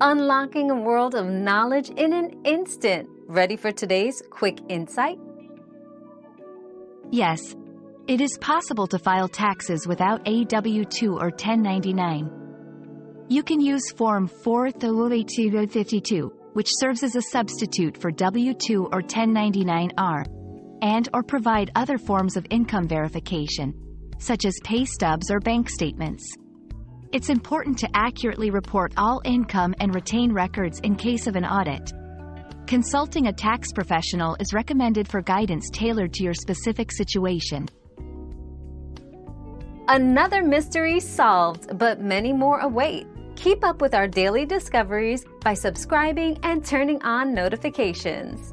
unlocking a world of knowledge in an instant. Ready for today's quick insight? Yes. It is possible to file taxes without a W-2 or 1099. You can use Form 43252, which serves as a substitute for W-2 or 1099-R, and or provide other forms of income verification, such as pay stubs or bank statements. It's important to accurately report all income and retain records in case of an audit. Consulting a tax professional is recommended for guidance tailored to your specific situation. Another mystery solved, but many more await. Keep up with our daily discoveries by subscribing and turning on notifications.